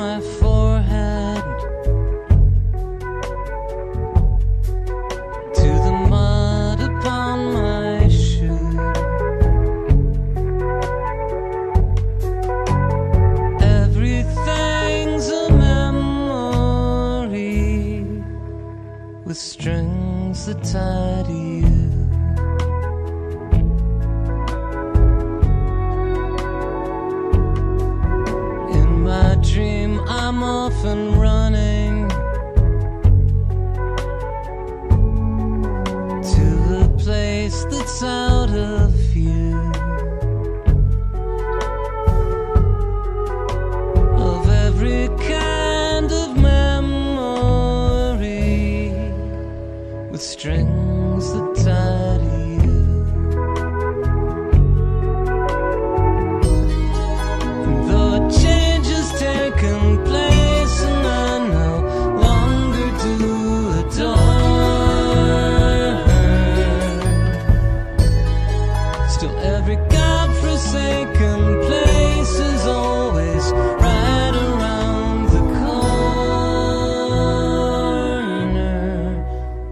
my forehead to the mud upon my shoe. Everything's a memory with strings that tie I'm running to the place that's out of view. Still every godforsaken place is always right around the corner.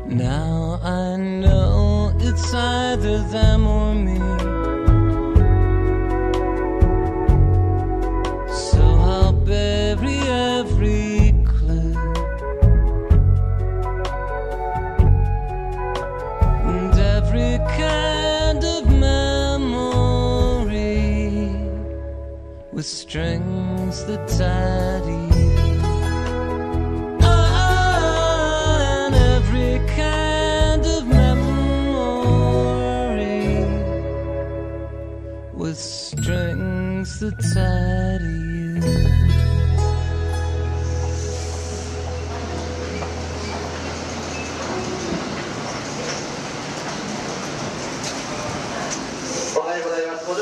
Now I know it's either them or me. With strings that tie to you. Oh, and every kind of memory with strings that tie to you.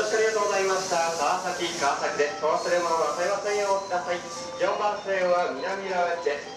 しく。ありがとうございました。川崎、川崎です。お忘れ物は忘れませんようおください。4番線は南浦和駅です。